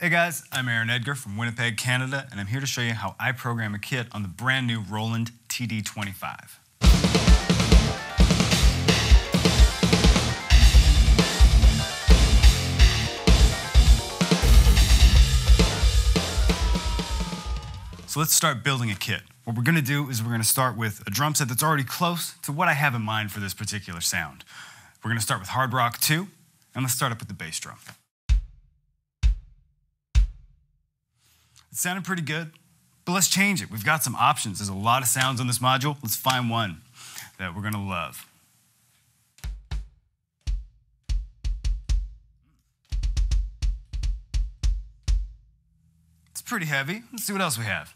Hey guys, I'm Aaron Edgar from Winnipeg, Canada, and I'm here to show you how I program a kit on the brand new Roland TD25. So let's start building a kit. What we're gonna do is we're gonna start with a drum set that's already close to what I have in mind for this particular sound. We're gonna start with Hard Rock 2, and let's start up with the bass drum. It sounded pretty good, but let's change it. We've got some options. There's a lot of sounds on this module. Let's find one that we're gonna love. It's pretty heavy. Let's see what else we have.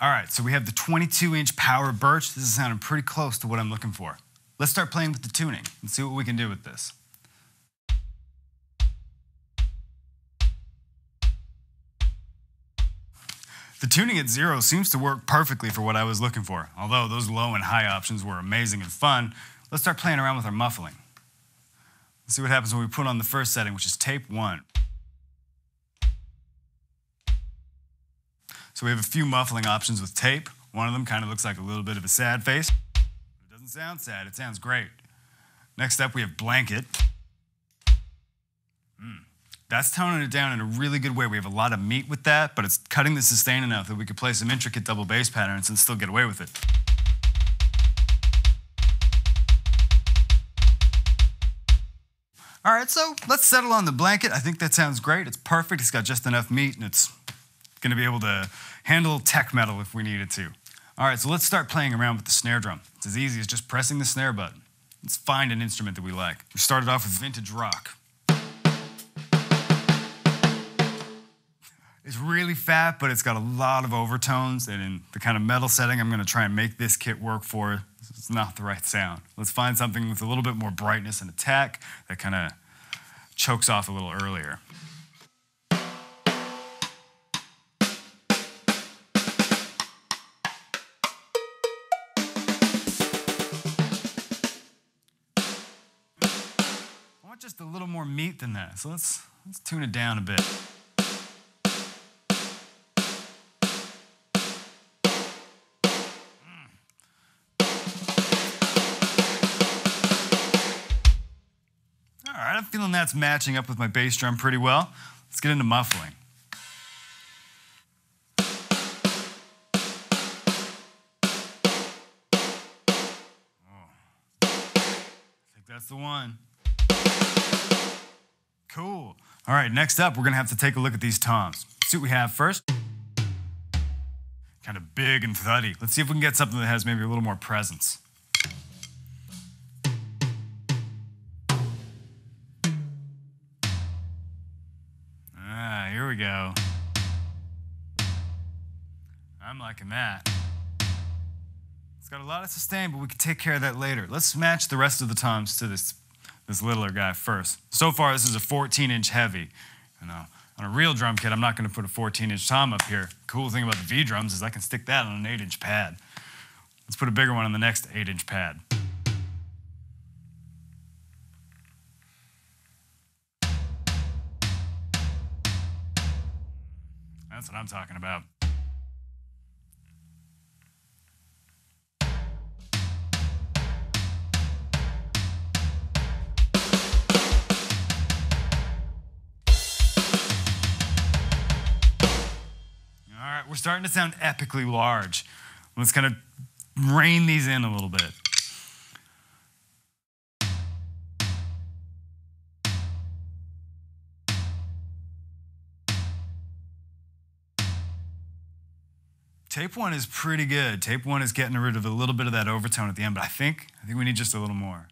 All right, so we have the 22 inch power birch. This is sounding pretty close to what I'm looking for. Let's start playing with the tuning and see what we can do with this. The tuning at zero seems to work perfectly for what I was looking for. Although those low and high options were amazing and fun, let's start playing around with our muffling. Let's see what happens when we put on the first setting, which is tape one. So we have a few muffling options with tape. One of them kind of looks like a little bit of a sad face. It doesn't sound sad, it sounds great. Next up, we have blanket. Mm. That's toning it down in a really good way. We have a lot of meat with that, but it's cutting the sustain enough that we could play some intricate double bass patterns and still get away with it. All right, so let's settle on the blanket. I think that sounds great. It's perfect. It's got just enough meat and it's going to be able to handle tech metal if we needed to. All right, so let's start playing around with the snare drum. It's as easy as just pressing the snare button. Let's find an instrument that we like. We started off with vintage rock. It's really fat, but it's got a lot of overtones, and in the kind of metal setting I'm gonna try and make this kit work for, it's not the right sound. Let's find something with a little bit more brightness and attack that kind of chokes off a little earlier. I want just a little more meat than that, so let's, let's tune it down a bit. That's matching up with my bass drum pretty well. Let's get into muffling. Oh. I think that's the one. Cool. All right, next up, we're gonna have to take a look at these toms. See what we have first. Kind of big and thuddy. Let's see if we can get something that has maybe a little more presence. I'm liking that. It's got a lot of sustain, but we can take care of that later. Let's match the rest of the toms to this, this littler guy first. So far, this is a 14 inch heavy. You know, on a real drum kit, I'm not going to put a 14 inch tom up here. Cool thing about the V drums is I can stick that on an 8 inch pad. Let's put a bigger one on the next 8 inch pad. That's what I'm talking about. All right, we're starting to sound epically large. Let's kind of rein these in a little bit. Tape one is pretty good. Tape one is getting rid of a little bit of that overtone at the end, but I think I think we need just a little more.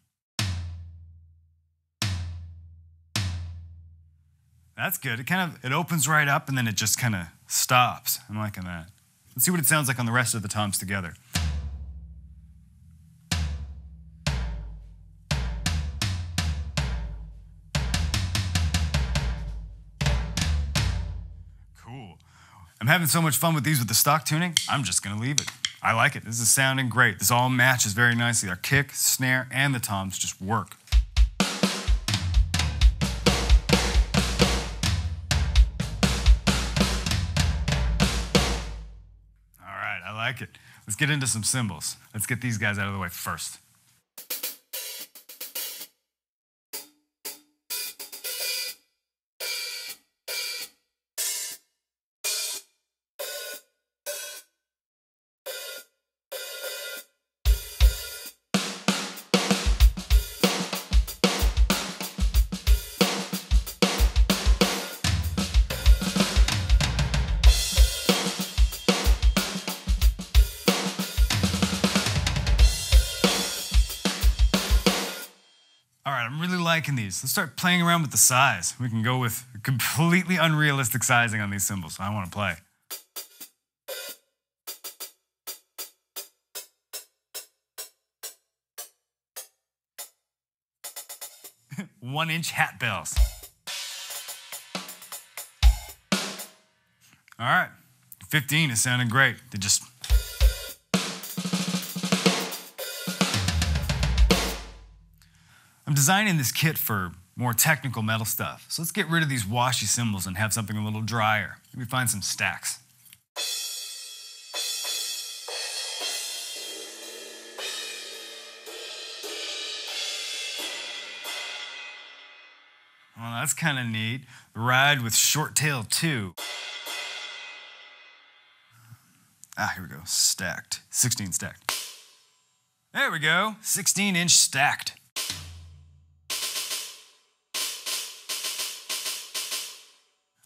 That's good. It kind of it opens right up and then it just kind of stops. I'm liking that. Let's see what it sounds like on the rest of the toms together. I'm having so much fun with these with the stock tuning, I'm just gonna leave it. I like it. This is sounding great. This all matches very nicely. Our kick, snare, and the toms just work. All right, I like it. Let's get into some cymbals. Let's get these guys out of the way first. Liking these. Let's start playing around with the size. We can go with completely unrealistic sizing on these cymbals. I want to play. One inch hat bells. All right, 15 is sounding great. They just designing this kit for more technical metal stuff. So let's get rid of these washy cymbals and have something a little drier. Maybe find some stacks. Well, that's kind of neat. Ride with short tail too. Ah, here we go. Stacked. 16 stacked. There we go. 16 inch stacked.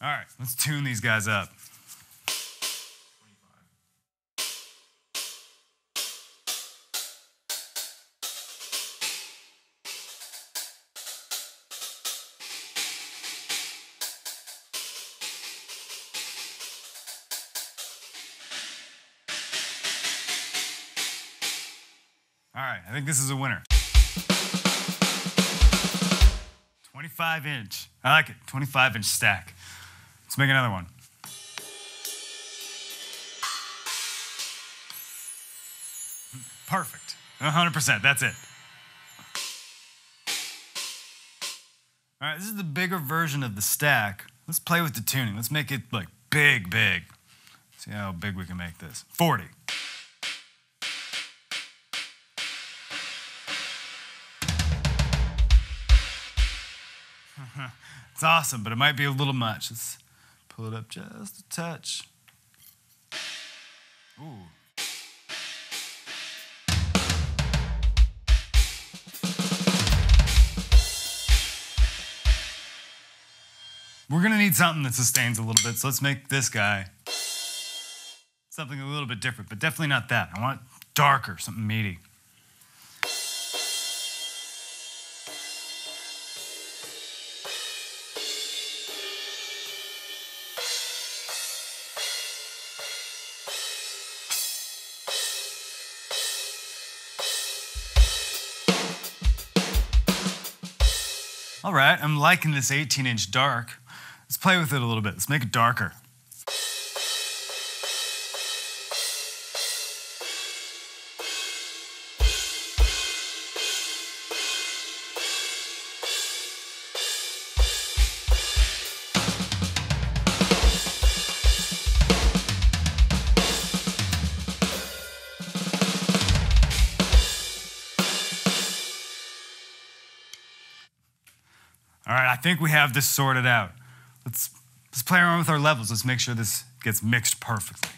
All right, let's tune these guys up. All right, I think this is a winner. 25 inch. I like it. 25 inch stack. Let's make another one. Perfect. 100%. That's it. All right, this is the bigger version of the stack. Let's play with the tuning. Let's make it like big, big. See how big we can make this. 40. It's awesome, but it might be a little much. Let's pull it up just a touch. Ooh. We're gonna need something that sustains a little bit, so let's make this guy something a little bit different, but definitely not that. I want darker, something meaty. All right, I'm liking this 18 inch dark. Let's play with it a little bit. Let's make it darker. Think we have this sorted out. Let's, let's play around with our levels. Let's make sure this gets mixed perfectly.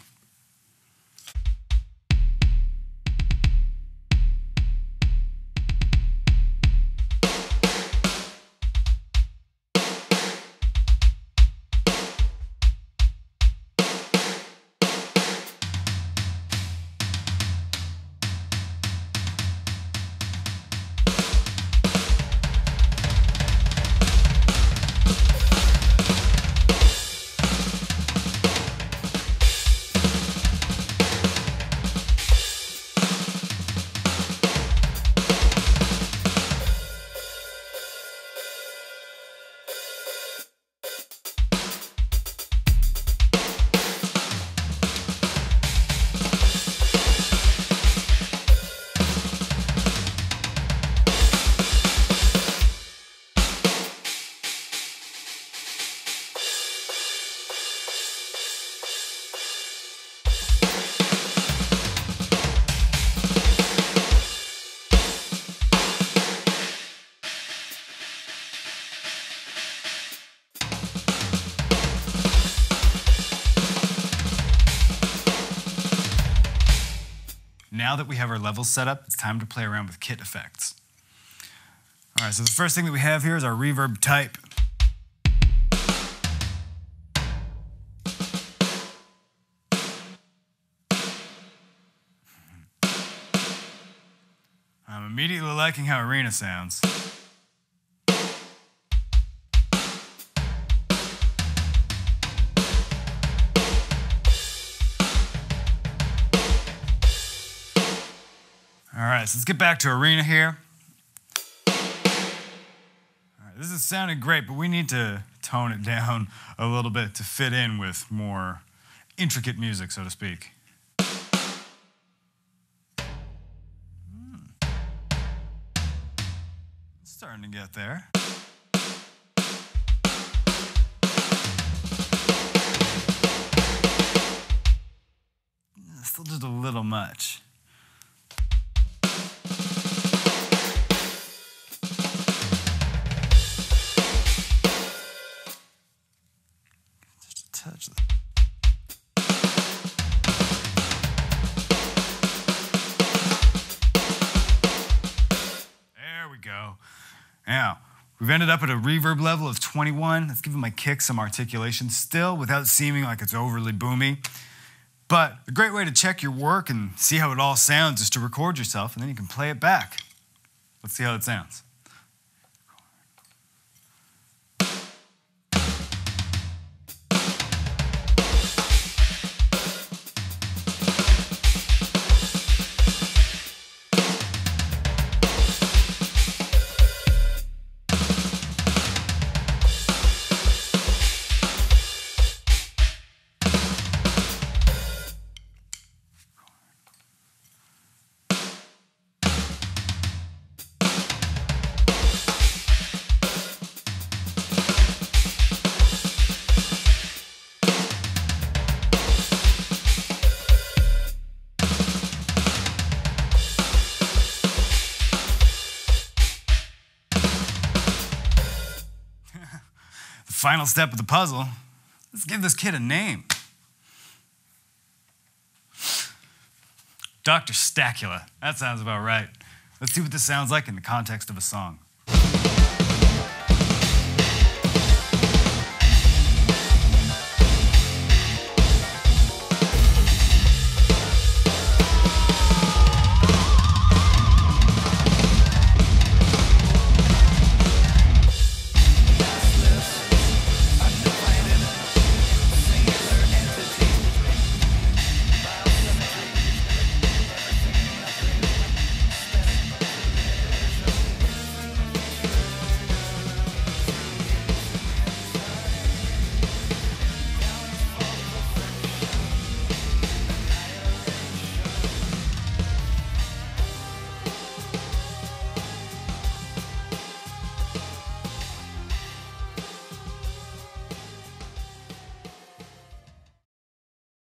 Now that we have our levels set up, it's time to play around with kit effects. All right, so the first thing that we have here is our reverb type. I'm immediately liking how arena sounds. Right, so let's get back to arena here. This is sounding great, but we need to tone it down a little bit to fit in with more intricate music, so to speak. Hmm. Starting to get there. Now, we've ended up at a reverb level of 21. Let's give my kick some articulation still without seeming like it's overly boomy. But a great way to check your work and see how it all sounds is to record yourself and then you can play it back. Let's see how it sounds. Final step of the puzzle let's give this kid a name. Dr. Stackula. That sounds about right. Let's see what this sounds like in the context of a song.